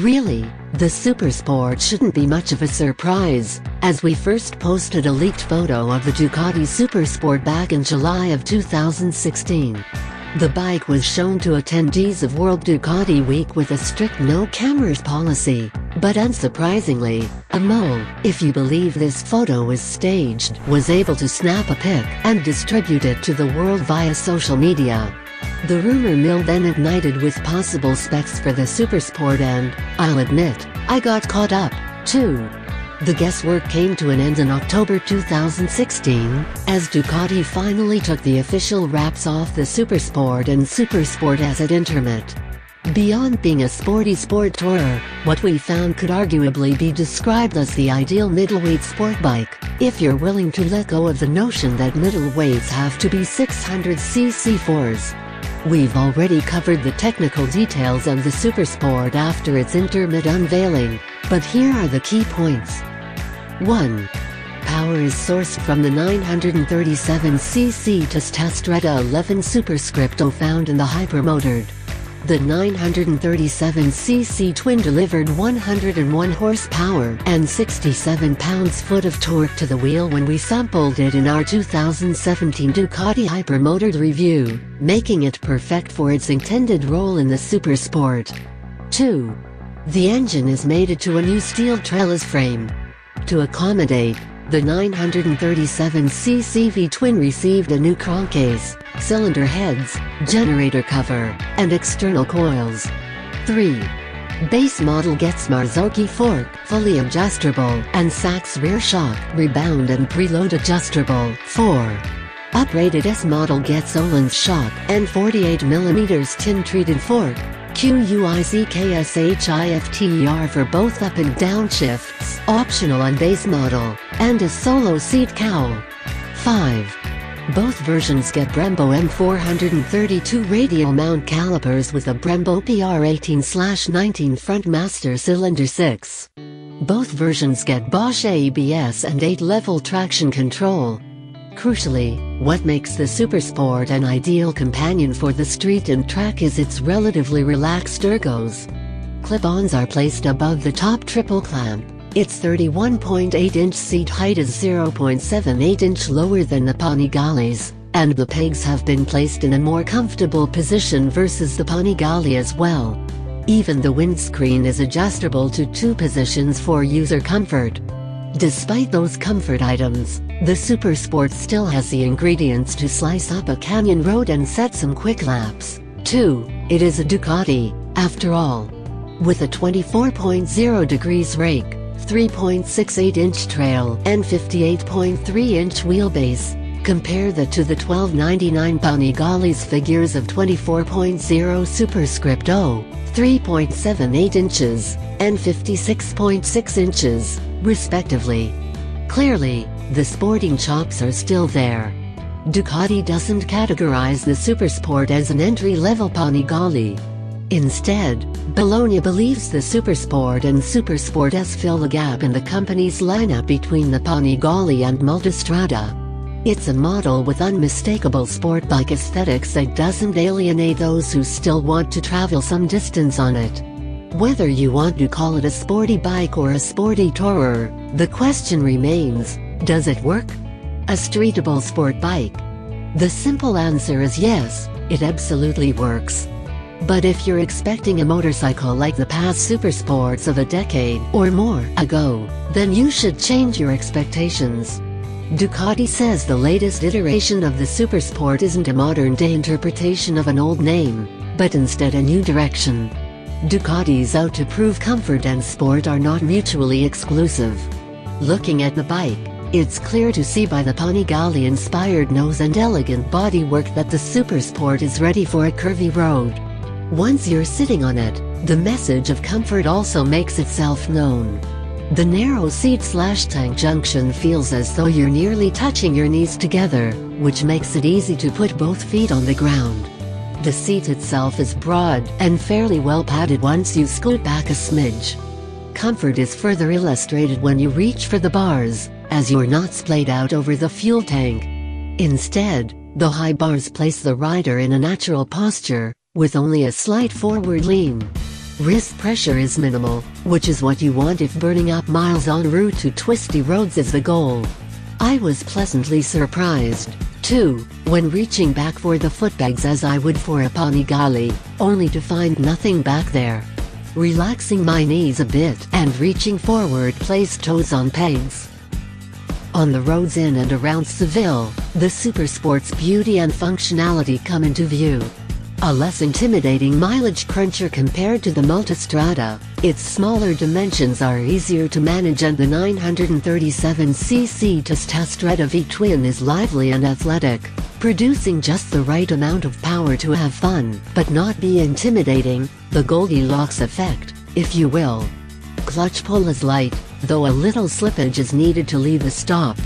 Really, the Supersport shouldn't be much of a surprise, as we first posted a leaked photo of the Ducati Supersport back in July of 2016. The bike was shown to attendees of World Ducati Week with a strict no cameras policy, but unsurprisingly, Amol, if you believe this photo was staged, was able to snap a pic and distribute it to the world via social media. The rumor mill then ignited with possible specs for the Supersport and, I'll admit, I got caught up, too. The guesswork came to an end in October 2016, as Ducati finally took the official wraps off the Supersport and Supersport S at Intermot. Beyond being a sporty sport tourer, what we found could arguably be described as the ideal middleweight sport bike, if you're willing to let go of the notion that middleweights have to be 600cc fours. We've already covered the technical details of the Supersport after its Intermot unveiling, but here are the key points. 1. Power is sourced from the 937cc Testastretta 11 Superscripto found in the Hypermotard. The 937cc twin delivered 101 horsepower and 67 pounds-foot of torque to the wheel when we sampled it in our 2017 Ducati Hypermotard review, making it perfect for its intended role in the Supersport. 2. The engine is mated to a new steel trellis frame, to accommodate, the 937cc V-twin received a new crankcase, cylinder heads, generator cover, and external coils. 3. Base model gets Marzocchi fork, fully adjustable, and Sachs rear shock, rebound and preload adjustable. 4. Uprated S model gets Öhlins shock and 48mm tin-treated fork, QUICKSHIFTER for both up and down shifts, optional on base model, and a solo seat cowl. 5. Both versions get Brembo M432 radial mount calipers with a Brembo PR18-19 front master cylinder 6. Both versions get Bosch ABS and 8-level traction control, Crucially, what makes the Supersport an ideal companion for the street and track is its relatively relaxed ergos. Clip-ons are placed above the top triple clamp. Its 31.8-inch seat height is 0.78-inch lower than the Panigales, and the pegs have been placed in a more comfortable position versus the Panigale as well. Even the windscreen is adjustable to two positions for user comfort. Despite those comfort items, the Supersport still has the ingredients to slice up a canyon road and set some quick laps. 2. It is a Ducati, after all. With a 24.0 degrees rake, 3.68-inch trail and 58.3-inch wheelbase, compare that to the 1299 Panigales figures of 24.0 Superscript O, 3.78 inches, and 56.6 inches respectively. Clearly, the sporting chops are still there. Ducati doesn't categorize the Supersport as an entry-level Panigale. Instead, Bologna believes the Supersport and Supersport S fill the gap in the company's lineup between the Panigale and Multistrada. It's a model with unmistakable sport bike aesthetics that doesn't alienate those who still want to travel some distance on it. Whether you want to call it a sporty bike or a sporty tourer, the question remains, does it work? A streetable sport bike? The simple answer is yes, it absolutely works. But if you're expecting a motorcycle like the past supersports of a decade or more ago, then you should change your expectations. Ducati says the latest iteration of the Supersport isn't a modern-day interpretation of an old name, but instead a new direction. Ducati's out to prove comfort and sport are not mutually exclusive. Looking at the bike, it's clear to see by the Panigale-inspired nose and elegant bodywork that the Supersport is ready for a curvy road. Once you're sitting on it, the message of comfort also makes itself known. The narrow seat slash tank junction feels as though you're nearly touching your knees together, which makes it easy to put both feet on the ground. The seat itself is broad and fairly well padded once you scoot back a smidge. Comfort is further illustrated when you reach for the bars, as you're not splayed out over the fuel tank. Instead, the high bars place the rider in a natural posture, with only a slight forward lean. Wrist pressure is minimal, which is what you want if burning up miles en route to twisty roads is the goal. I was pleasantly surprised, too, when reaching back for the footbags as I would for a Panigale, only to find nothing back there. Relaxing my knees a bit and reaching forward placed toes on pegs. On the roads in and around Seville, the Supersport's beauty and functionality come into view. A less intimidating mileage cruncher compared to the Multistrada, its smaller dimensions are easier to manage and the 937cc Testastretta V-twin is lively and athletic, producing just the right amount of power to have fun, but not be intimidating, the Goldilocks effect, if you will. Clutch pull is light, though a little slippage is needed to leave the stop.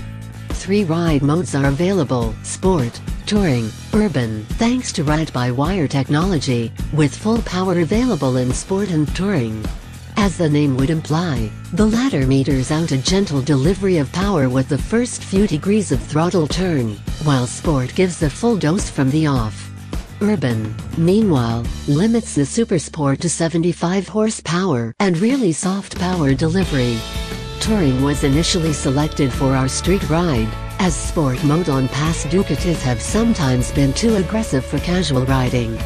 Three ride modes are available, Sport, Touring, Urban, thanks to ride-by-wire technology, with full power available in Sport and Touring. As the name would imply, the latter meters out a gentle delivery of power with the first few degrees of throttle turn, while Sport gives the full dose from the off. Urban, meanwhile, limits the Supersport to 75 horsepower and really soft power delivery. Touring was initially selected for our street ride, as sport mode on past Ducatis have sometimes been too aggressive for casual riding.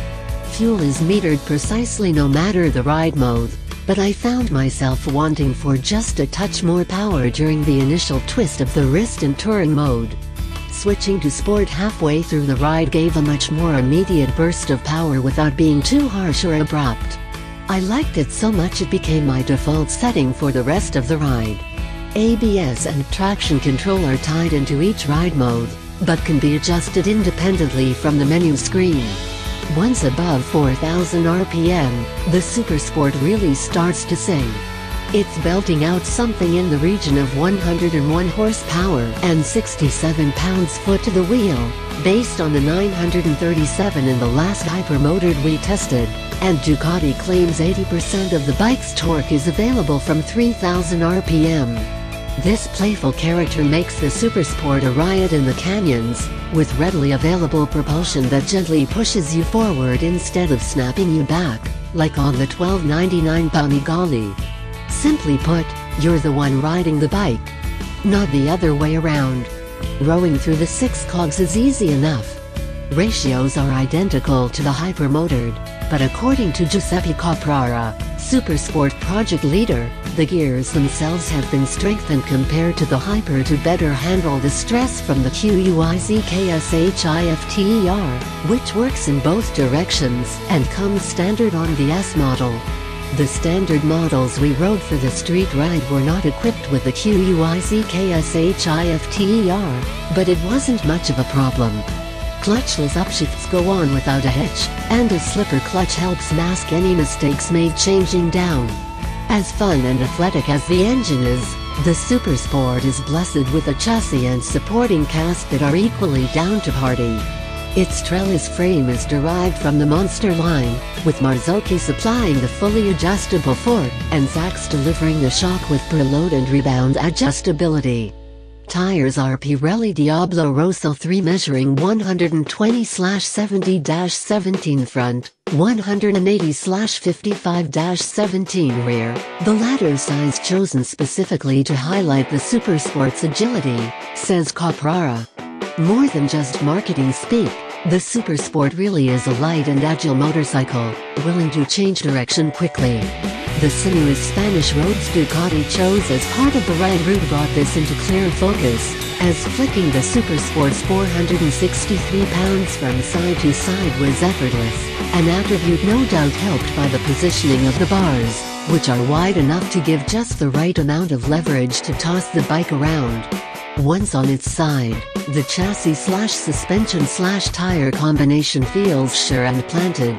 Fuel is metered precisely no matter the ride mode, but I found myself wanting for just a touch more power during the initial twist of the wrist in touring mode. Switching to sport halfway through the ride gave a much more immediate burst of power without being too harsh or abrupt. I liked it so much it became my default setting for the rest of the ride. ABS and traction control are tied into each ride mode, but can be adjusted independently from the menu screen. Once above 4000 RPM, the Supersport really starts to sing. It's belting out something in the region of 101 horsepower and 67 pounds-foot to the wheel, based on the 937 in the last Hypermotard we tested, and Ducati claims 80% of the bike's torque is available from 3000 RPM. This playful character makes the Supersport a riot in the canyons, with readily available propulsion that gently pushes you forward instead of snapping you back, like on the 1299 Panigale. Simply put, you're the one riding the bike. Not the other way around. Rowing through the six cogs is easy enough. Ratios are identical to the Hypermotard, but according to Giuseppe Caprara, Supersport project leader, the gears themselves have been strengthened compared to the Hyper to better handle the stress from the QUICKSHIFTER, which works in both directions and comes standard on the S model. The standard models we rode for the street ride were not equipped with the QUICKSHIFTER, but it wasn't much of a problem. Clutchless upshifts go on without a hitch, and a slipper clutch helps mask any mistakes made changing down. As fun and athletic as the engine is, the Supersport is blessed with a chassis and supporting cast that are equally down to party. Its trellis frame is derived from the Monster line, with Marzocchi supplying the fully adjustable fork and Sachs delivering the shock with preload and rebound adjustability. Tires are Pirelli Diablo Rosso 3 measuring 120-70-17 front, 180-55-17 rear, the latter size chosen specifically to highlight the Supersport's agility, says Caprara. More than just marketing speak, the Supersport really is a light and agile motorcycle, willing to change direction quickly. The sinuous Spanish roads Ducati chose as part of the ride route brought this into clear focus, as flicking the Supersport's 463 pounds from side to side was effortless, an attribute no doubt helped by the positioning of the bars, which are wide enough to give just the right amount of leverage to toss the bike around. Once on its side, the chassis slash suspension slash tire combination feels sure and planted.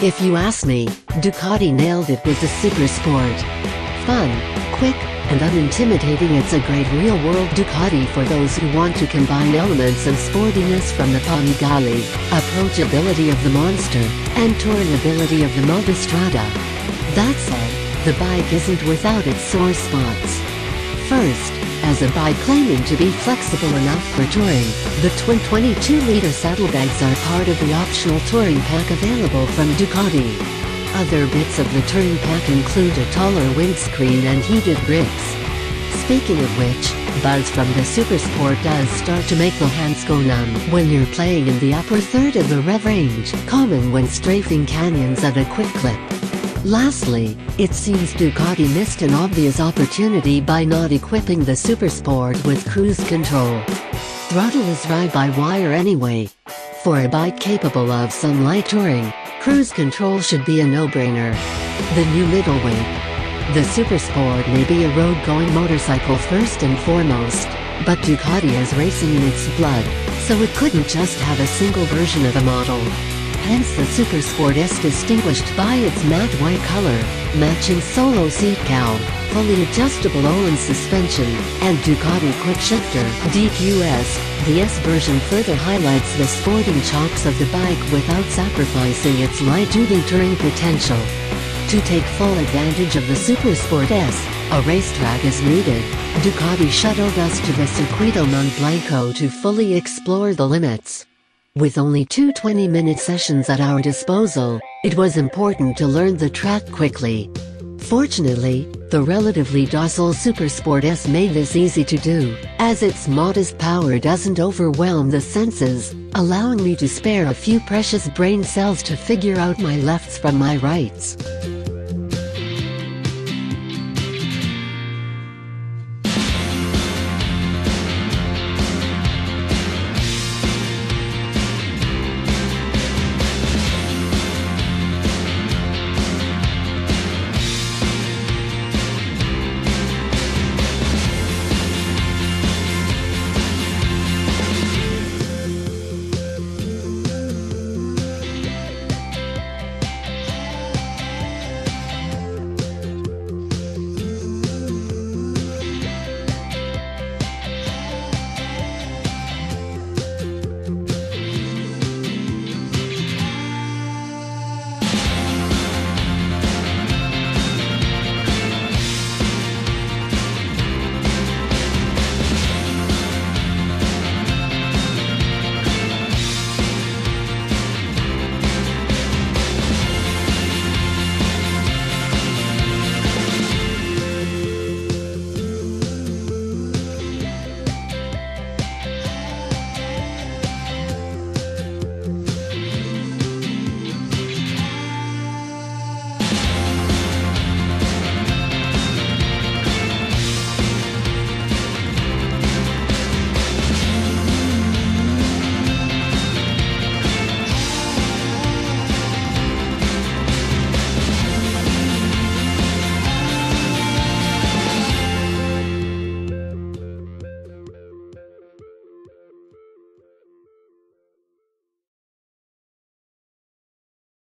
If you ask me, Ducati nailed it with the Supersport. Fun, quick, and unintimidating it's a great real-world Ducati for those who want to combine elements of sportiness from the Panigale, approachability of the Monster, and touringability of the Multistrada. That said, the bike isn't without its sore spots. First, as a bike claiming to be flexible enough for touring, the twin 22-liter saddlebags are part of the optional touring pack available from Ducati. Other bits of the touring pack include a taller windscreen and heated grips. Speaking of which, buzz from the Supersport does start to make the hands go numb when you're playing in the upper third of the rev range, common when strafing canyons at a quick clip. Lastly, it seems Ducati missed an obvious opportunity by not equipping the Supersport with cruise control. Throttle is ride-by-wire anyway. For a bike capable of some light touring, cruise control should be a no-brainer. The new middleweight, the Supersport may be a road-going motorcycle first and foremost, but Ducati has racing in its blood, so it couldn't just have a single version of a model. Hence the Supersport is distinguished by its matte white color, matching solo seat cowl, fully adjustable Öhlins suspension, and Ducati quick shifter DQS. The S version further highlights the sporting chops of the bike without sacrificing its light-duty touring potential. To take full advantage of the Supersport S, a racetrack is needed. Ducati shuttled us to the Circuito Monteblanco to fully explore the limits. With only two 20-minute sessions at our disposal, it was important to learn the track quickly. Fortunately, the relatively docile Supersport S made this easy to do, as its modest power doesn't overwhelm the senses, allowing me to spare a few precious brain cells to figure out my lefts from my rights.